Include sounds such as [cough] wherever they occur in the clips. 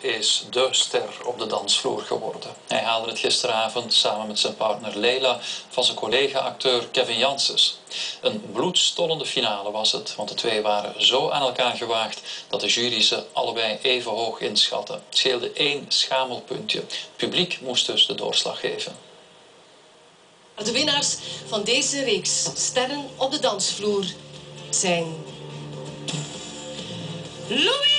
is de ster op de dansvloer geworden. Hij haalde het gisteravond samen met zijn partner Leila van zijn collega-acteur Kevin Janssens. Een bloedstollende finale was het, want de twee waren zo aan elkaar gewaagd dat de jury ze allebei even hoog inschatte. Het scheelde één schamelpuntje. Het publiek moest dus de doorslag geven. De winnaars van deze reeks Sterren op de dansvloer zijn Louis!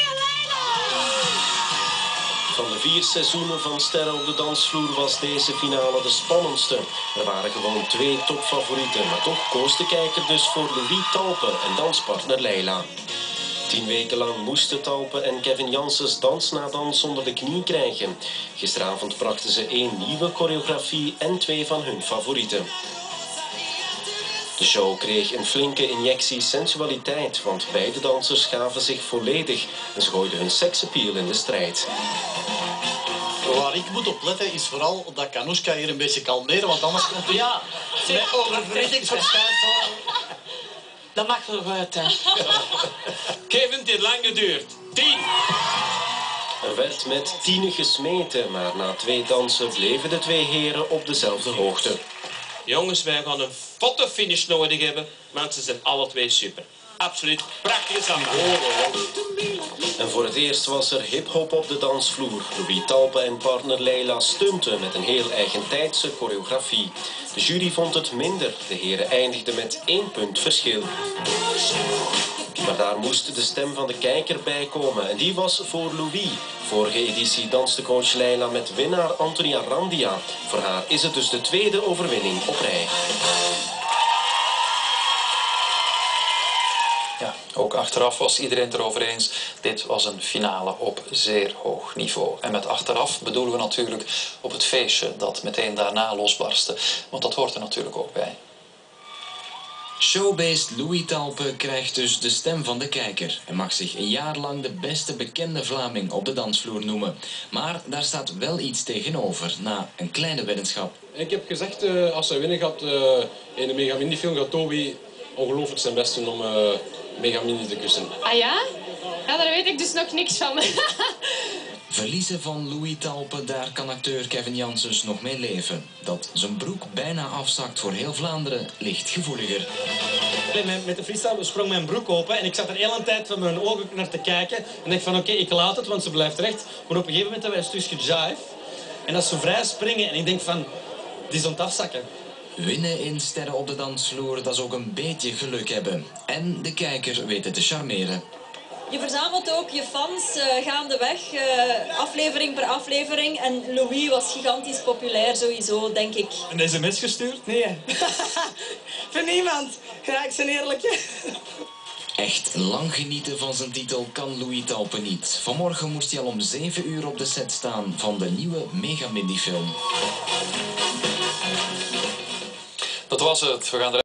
Van de vier seizoenen van Sterren op de dansvloer was deze finale de spannendste. Er waren gewoon twee topfavorieten, maar toch koos de kijker dus voor Louis Talpe en danspartner Leila. Tien weken lang moesten Talpe en Kevin Janssens dans na dans onder de knie krijgen. Gisteravond brachten ze één nieuwe choreografie en twee van hun favorieten. De show kreeg een flinke injectie sensualiteit, want beide dansers gaven zich volledig en ze gooiden hun seksappeal in de strijd. Waar ik moet op letten is vooral dat Kanushka hier een beetje kalmeren, want anders komt hij Ja, met [laughs] dat mag er uit, hè. [laughs] Kevin, heeft lang geduurd. Tien. Er werd met tienen gesmeten, maar na twee dansen bleven de twee heren op dezelfde hoogte. Jongens, wij gaan een fotofinish nodig hebben, want ze zijn alle twee super. Absoluut prachtige samba. En voor het eerst was er hip-hop op de dansvloer. Louis Talpe en partner Leila stunten met een heel eigentijdse choreografie. De jury vond het minder. De heren eindigden met één punt verschil. Maar daar moest de stem van de kijker bij komen. En die was voor Louis. Vorige editie danste coach Leila met winnaar Antonia Randia. Voor haar is het dus de tweede overwinning op rij. Ja, ook achteraf was iedereen het erover eens. Dit was een finale op zeer hoog niveau. En met achteraf bedoelen we natuurlijk op het feestje dat meteen daarna losbarstte. Want dat hoort er natuurlijk ook bij. Showbeest Louis Talpe krijgt dus de stem van de kijker en mag zich een jaar lang de beste bekende Vlaming op de dansvloer noemen. Maar daar staat wel iets tegenover, na een kleine weddenschap. Ik heb gezegd, eh, als hij winnen gaat eh, in de Mega Mini film, gaat Toby ongelooflijk zijn best doen om eh Mega Mini te kussen. Ah ja? Ja, daar weet ik dus nog niks van. [laughs] Verliezen van Louis Talpe, daar kan acteur Kevin Janssens nog mee leven. Dat zijn broek bijna afzakt voor heel Vlaanderen ligt gevoeliger. Met- de freestyle sprong mijn broek open en ik zat er heel een tijd van mijn ogen naar te kijken. En dacht van oké, ik laat het, want ze blijft recht. Maar op een gegeven moment hebben wij een stukje jive. En dat is zo vrij springen en ik denk van, die is aan het afzakken. Winnen in Sterren op de dansvloer, dat is ook een beetje geluk hebben. En de kijker weet het te charmeren. Je verzamelt ook je fans eh, gaandeweg, eh, aflevering per aflevering. En Louis was gigantisch populair sowieso, denk ik. Een sms gestuurd? Nee. [laughs] Voor niemand. Ja, ik ben eerlijk. Echt lang genieten van zijn titel kan Louis Talpe niet. Vanmorgen moest hij al om 7 uur op de set staan van de nieuwe Mega Mindy film. Dat was het. We gaan er